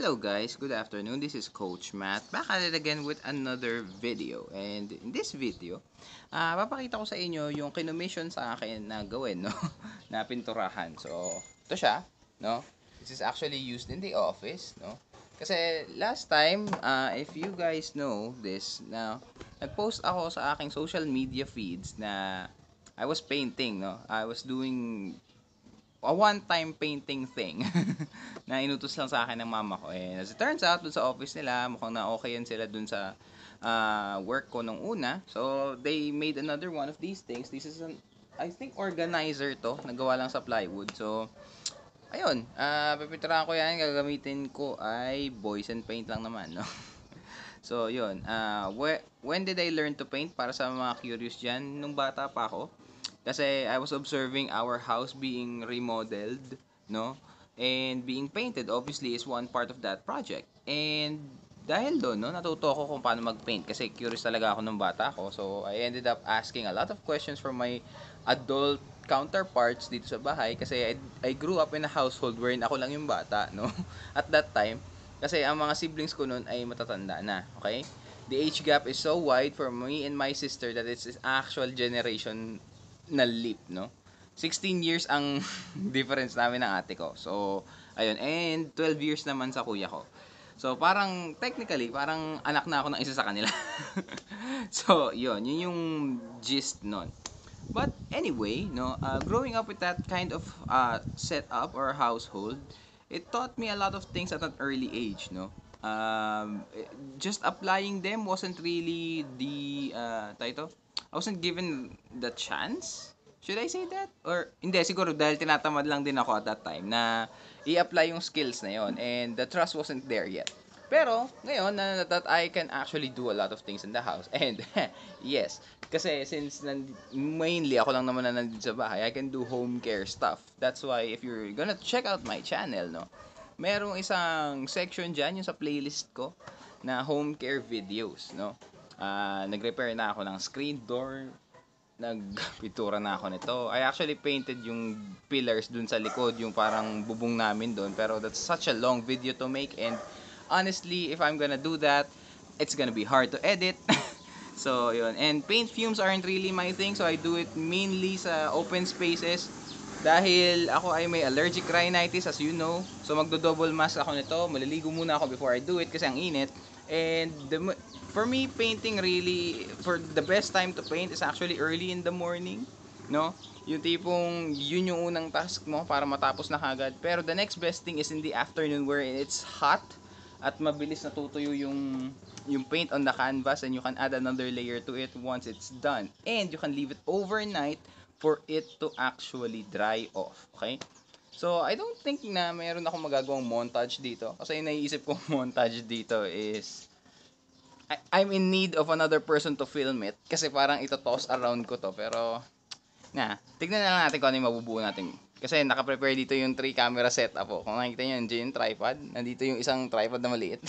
Hello guys, good afternoon. This is Coach Matt back at it again with another video. And in this video, ah papakita ko sa inyo yung kinommission sa akin na gawin, no? na pinturahan. So, ito siya, no? This is actually used in the office, no? Kasi last time, ah if you guys know this, na nag-post ako sa aking social media feeds na I was painting, no? I was doing a one-time painting thing na inutos lang sa akin ng mama ko. And as it turns out, dun sa office nila, mukhang na okay yan sila dun sa uh, work ko nung una. So, they made another one of these things. This is an, I think, organizer to. Nagawa lang sa plywood. So, ayun. Uh, pipinturahan ko yan. Gagamitin ko ay boys and paint lang naman, no? so, yun. Uh, wh- when did I learn to paint? Para sa mga curious dyan, nung bata pa ako. Kasi I was observing our house being remodeled, no? And being painted obviously is one part of that project. And dahil doon, no, natuto ako kung paano mag-paint kasi curious talaga ako nung bata ako. So I ended up asking a lot of questions from my adult counterparts dito sa bahay kasi I, I grew up in a household wherein ako lang yung bata, no? At that time, kasi ang mga siblings ko noon ay matatanda na, okay? The age gap is so wide for me and my sister that it's actual generation na leap, no? 16 years ang difference namin ng ate ko. So, ayun. And 12 years naman sa kuya ko. So, parang, technically, parang anak na ako ng isa sa kanila. so, yun. Yun yung gist nun. But anyway, no, uh, growing up with that kind of uh, setup or household, it taught me a lot of things at an early age, no? Um, just applying them wasn't really the, uh, tayo I wasn't given the chance. Should I say that? Or, hindi, siguro dahil tinatamad lang din ako at that time na i-apply yung skills na yon and the trust wasn't there yet. Pero, ngayon, na that I can actually do a lot of things in the house. And, yes, kasi since nan- mainly ako lang naman na nandito sa bahay, I can do home care stuff. That's why if you're gonna check out my channel, no, merong isang section dyan, yung sa playlist ko, na home care videos, no. Uh, nag-repair na ako ng screen door, nagpintura na ako nito. I actually painted yung pillars dun sa likod, yung parang bubong namin dun. Pero that's such a long video to make and honestly, if I'm gonna do that, it's gonna be hard to edit. so, yun. And paint fumes aren't really my thing, so I do it mainly sa open spaces. Dahil ako ay may allergic rhinitis, as you know. So, magdo-double mask ako nito. Maliligo muna ako before I do it kasi ang init. And the, for me, painting really, for the best time to paint is actually early in the morning. No? Yung tipong, yun yung unang task mo para matapos na kagad. Pero the next best thing is in the afternoon where it's hot at mabilis natutuyo yung yung paint on the canvas and you can add another layer to it once it's done. And you can leave it overnight for it to actually dry off. Okay? So, I don't think na mayroon akong magagawang montage dito. Kasi yung naiisip kong montage dito is I, I'm in need of another person to film it. Kasi parang ito toss around ko to. Pero, na, tignan na lang natin kung ano yung mabubuo natin. Kasi naka-prepare dito yung 3 camera setup po. Kung nakikita nyo, nandiyan yung tripod. Nandito yung isang tripod na maliit.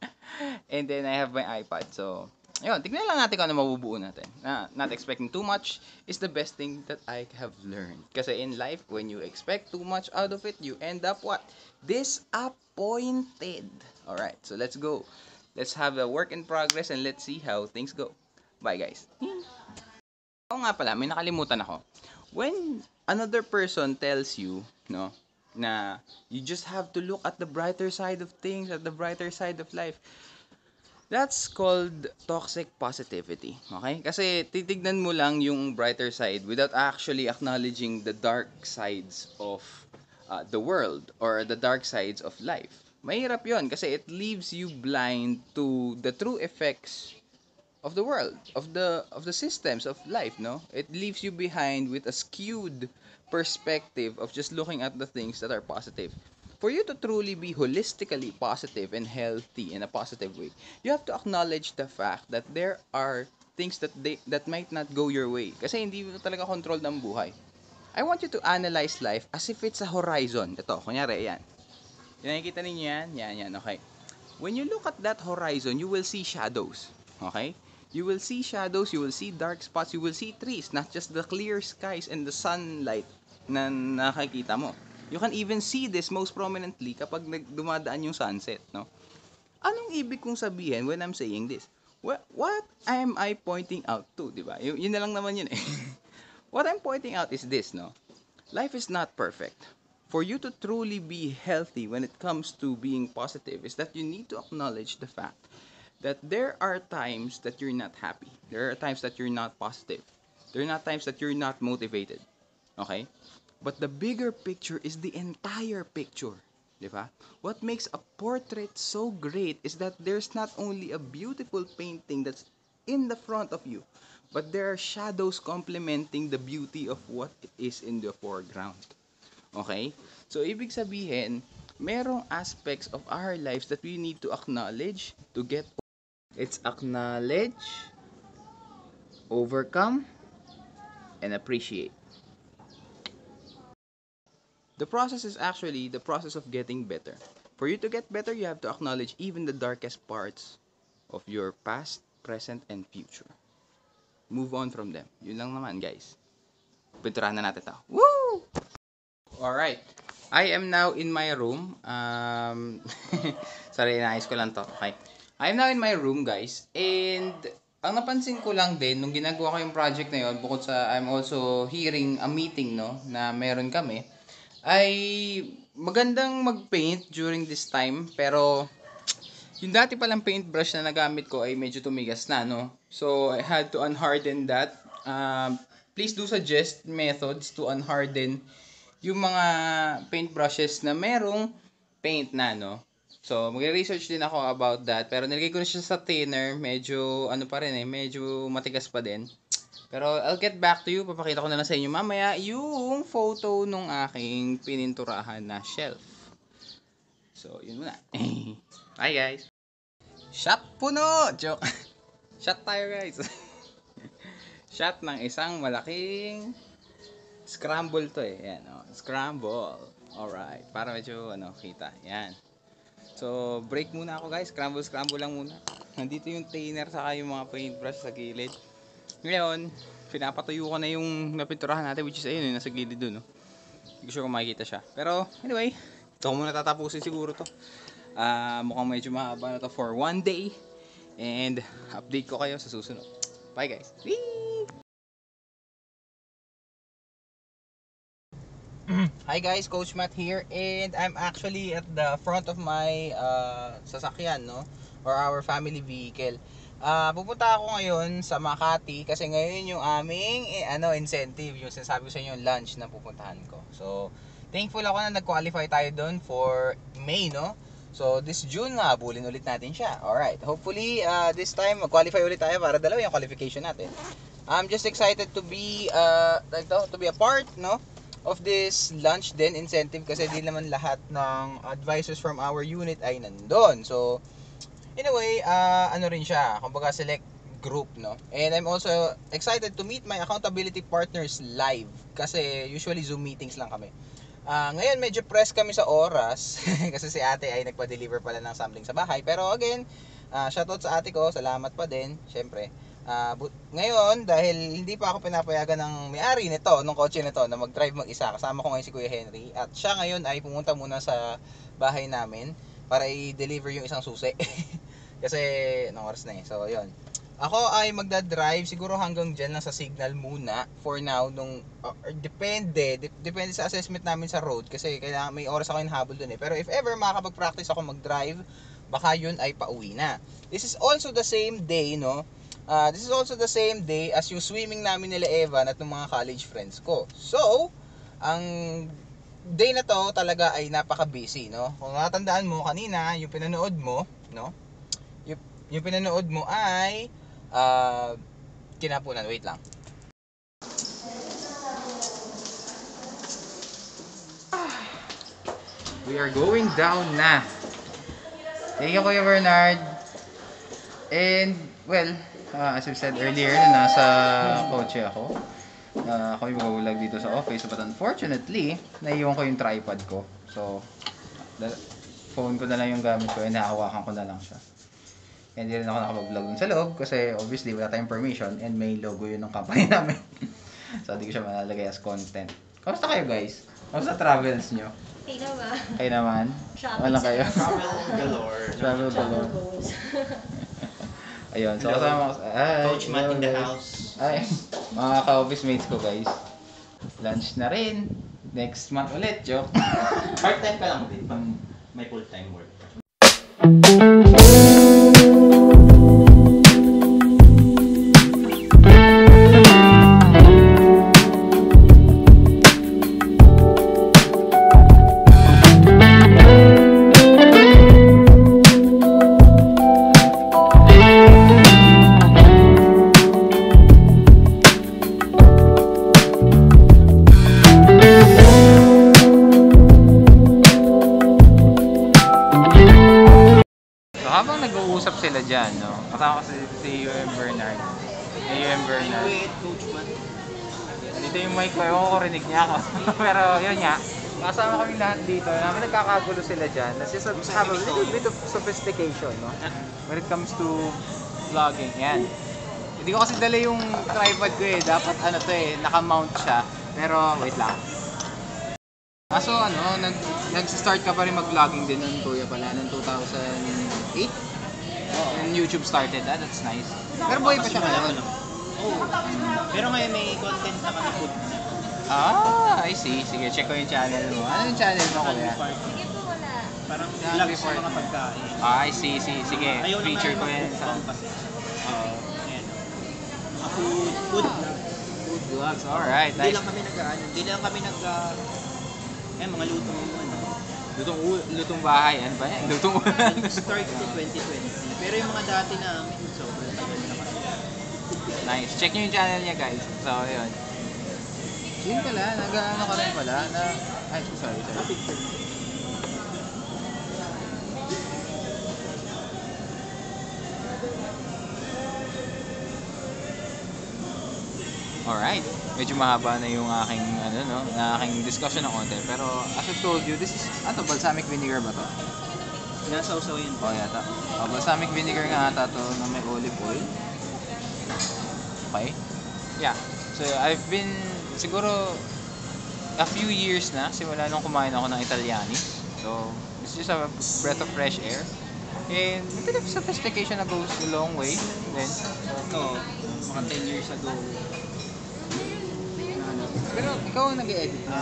And then I have my iPad. So, ayun, tignan lang natin kung ano mabubuo natin. Na, not expecting too much is the best thing that I have learned. Kasi in life, when you expect too much out of it, you end up what? Disappointed. Alright, so let's go. Let's have a work in progress and let's see how things go. Bye guys. Oo nga pala, may nakalimutan ako. When another person tells you, no, na you just have to look at the brighter side of things, at the brighter side of life. That's called toxic positivity. Okay? Kasi titignan mo lang yung brighter side without actually acknowledging the dark sides of uh, the world or the dark sides of life. Mahirap yon kasi it leaves you blind to the true effects of the world, of the of the systems of life, no? It leaves you behind with a skewed perspective of just looking at the things that are positive. For you to truly be holistically positive and healthy in a positive way, you have to acknowledge the fact that there are things that they that might not go your way. Kasi hindi mo talaga control ng buhay. I want you to analyze life as if it's a horizon. Ito, kunyari, yan. Yan, nakikita ninyo yan? Yan, yan, okay. When you look at that horizon, you will see shadows. Okay? You will see shadows, you will see dark spots, you will see trees, not just the clear skies and the sunlight na nakikita mo. You can even see this most prominently kapag dumadaan yung sunset, no? Anong ibig kong sabihin when I'm saying this? What, what am I pointing out to, di ba? Y- yun na lang naman yun eh. what I'm pointing out is this, no? Life is not perfect. For you to truly be healthy when it comes to being positive is that you need to acknowledge the fact that there are times that you're not happy. There are times that you're not positive. There are not times that you're not motivated. Okay? But the bigger picture is the entire picture. Di ba? What makes a portrait so great is that there's not only a beautiful painting that's in the front of you, but there are shadows complementing the beauty of what is in the foreground. Okay? So, ibig sabihin, merong aspects of our lives that we need to acknowledge to get It's acknowledge, overcome, and appreciate. The process is actually the process of getting better. For you to get better, you have to acknowledge even the darkest parts of your past, present, and future. Move on from them. Yun lang naman, guys. Pinturahan na natin ito. Woo! Alright. I am now in my room. Um, sorry, naayos ko lang to. Okay. I am now in my room, guys. And ang napansin ko lang din, nung ginagawa ko yung project na yun, bukod sa I'm also hearing a meeting, no, na meron kami, ay magandang mag-paint during this time. Pero, yung dati palang paintbrush na nagamit ko ay medyo tumigas na, no? So, I had to unharden that. Um, please do suggest methods to unharden yung mga paintbrushes na merong paint na, no? So, magre-research din ako about that. Pero nilagay ko na siya sa thinner. Medyo, ano pa rin eh, medyo matigas pa din. Pero I'll get back to you. Papakita ko na lang sa inyo mamaya yung photo nung aking pininturahan na shelf. So, yun muna. Bye guys! Shot puno! Joke! Shot tayo guys! Shot ng isang malaking scramble to eh. Yan, oh. Scramble. Alright. Para medyo, ano, kita. Yan. So, break muna ako guys. Scramble, scramble lang muna. Nandito yung thinner saka yung mga paintbrush sa gilid. Ngayon, pinapatuyo ko na yung napinturahan natin which is ayun, nasa gilid dun. No? Hindi sure kung makikita siya. Pero, anyway, ito ko muna tatapusin siguro to. Ah, mukhang medyo mahaba na to for one day. And, update ko kayo sa susunod. Bye guys. Whee! Hi guys, Coach Matt here and I'm actually at the front of my uh, sasakyan no or our family vehicle. Ah, pupunta ako ngayon sa Makati kasi ngayon yung aming eh, ano incentive, yung sinasabi ko sa inyo yung lunch na pupuntahan ko. So, thankful ako na nag-qualify tayo doon for May, no? So, this June nga, bulin ulit natin siya. Alright, hopefully uh, this time mag-qualify ulit tayo para dalawa yung qualification natin. I'm just excited to be uh, like to, to be a part, no? of this lunch din incentive kasi di naman lahat ng advisors from our unit ay nandun. So, in a way, uh, ano rin siya, kumbaga select group, no? And I'm also excited to meet my accountability partners live kasi usually Zoom meetings lang kami. Ah, ngayon medyo press kami sa oras kasi si ate ay nagpa-deliver pala ng something sa bahay. Pero again, uh, shoutout sa ate ko, salamat pa din, syempre. Ah, but, ngayon, dahil hindi pa ako pinapayagan ng may-ari nito, ng kotse nito, na mag-drive mag-isa, kasama ko ngayon si Kuya Henry, at siya ngayon ay pumunta muna sa bahay namin para i-deliver yung isang susi. Kasi, anong oras na eh. So, yun. Ako ay magda-drive siguro hanggang dyan lang sa signal muna for now nung uh, depende dep- depende sa assessment namin sa road kasi kailangan may oras ako habol dun eh pero if ever makakapag-practice ako mag-drive baka yun ay pauwi na this is also the same day no Uh, this is also the same day as yung swimming namin nila Evan at ng mga college friends ko. So, ang day na to talaga ay napaka-busy, no? Kung natandaan mo kanina, yung pinanood mo, no? Yung, pinanood mo ay uh, kinapunan. Wait lang. We are going down na. Thank you, Kuya Bernard. And, well, uh, as I said earlier, na nasa kotse ako. Uh, ako yung mag dito sa office. But unfortunately, naiwan ko yung tripod ko. So, phone ko na lang yung gamit ko and nahawakan ko na lang siya. And hindi rin ako nakapag-vlog dun sa loob kasi obviously wala tayong permission and may logo yun ng company namin. so, hindi ko siya malalagay as content. Kamusta kayo guys? Sa travels nyo? Okay naman. Kayo naman? Shopping Wala kayo? Lazada. Galore. Travel Travel galore. Ayun, so Hello. kasama ko. Ay, Coach Matt in the house. Ay, mga ka-office mates ko guys. Lunch na rin. Next month ulit, joke. Part-time ka lang din pag may full-time work. Kasama ko si, si UM Bernard. Si UM Bernard. Wait, Coach Matt. Dito yung mic ko, ewan ko rinig niya ako. Pero yun nga, kasama kami lahat dito. Namin nagkakagulo sila dyan. Let's just have a little bit of sophistication, no? When it comes to vlogging, yan. Hindi ko kasi dala yung tripod ko eh. Dapat ano to eh, naka-mount siya. Pero wait lang. Kaso ano, nag, nag-start ka pa rin mag-vlogging din nun, kuya pala, noong 2008? Oo. When YouTube started, ah, that's nice. Pero buhay pa siya ngayon. Oo. Pero ngayon may content na kami food. Ah, I see. Sige, check ko yung channel mo. Ano yung channel mo, kuya? Sige po, wala. Parang vlog sa mga pagkain. Ah, I see, see. Sige, Ayaw feature ko naman yan sa... Oo. Ayan. Mga food, food vlog. Food vlogs. Alright, Hindi nice. lang kami nag ano, hindi lang kami nag uh, eh, mga lutong ano. Lutong, lutong bahay. Ano ba yan? Lutong ulan. Start to 2020. Pero yung mga dati namin, sobrang tagal na kasi. nice. Check nyo yung channel niya, guys. So, yun. Yun pala. Nag-ano ka rin pala. Na... Ay, sorry, sorry. Alright. Medyo mahaba na yung aking, ano, no, na aking discussion ng konti. Pero, as I told you, this is, ano, balsamic vinegar ba to? Nasa usaw yun. Oh, yata. Oh, balsamic vinegar nga ata to na may olive oil. Okay. Yeah. So, I've been, siguro, a few years na, simula nung kumain ako ng Italianis. So, it's just a breath of fresh air. And a bit of sophistication that goes a long way. Then, Oo. Mga 10 years ago. Ano, pero ikaw ang nag-edit na.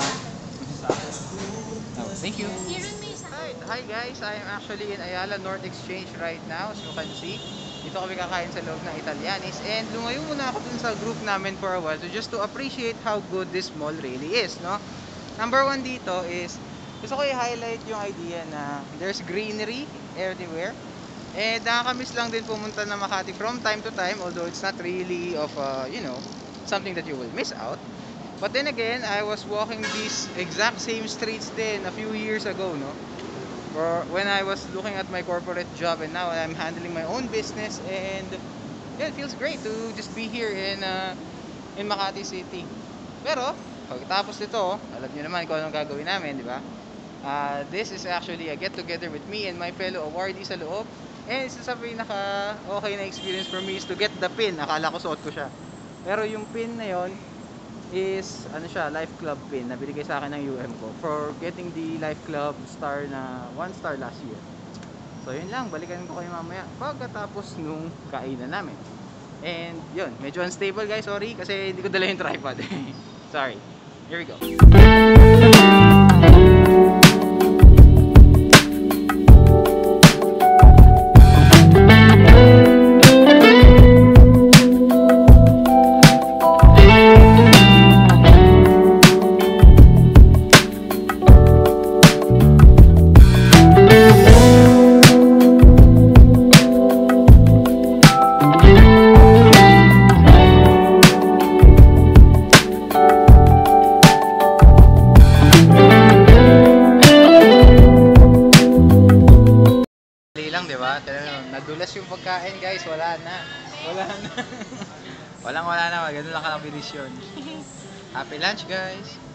sa Oh, thank you. Alright, hi guys. I am actually in Ayala North Exchange right now, as you can see. Dito kami kakain sa loob ng Italianis. And lumayo muna ako dun sa group namin for a while to just to appreciate how good this mall really is, no? Number one dito is, gusto ko i-highlight yung idea na there's greenery everywhere. And nakakamiss lang din pumunta na Makati from time to time, although it's not really of, uh, you know, something that you will miss out. But then again, I was walking these exact same streets din a few years ago, no? For when I was looking at my corporate job and now I'm handling my own business and yeah, it feels great to just be here in uh, in Makati City. Pero pagkatapos nito, alam niyo naman kung anong gagawin namin, di ba? Uh, this is actually a get together with me and my fellow awardees sa loob. And isa sa pinaka okay na experience for me is to get the pin. Akala ko suot ko siya. Pero yung pin na yon is ano siya, Life Club pin na binigay sa akin ng UM ko for getting the Life Club star na one star last year. So yun lang, balikan ko kayo mamaya pagkatapos nung kainan namin. And yun, medyo unstable guys, sorry kasi hindi ko dala yung tripod. sorry. Here we go. Ganun lang ka ng bilis yun. Happy lunch, guys.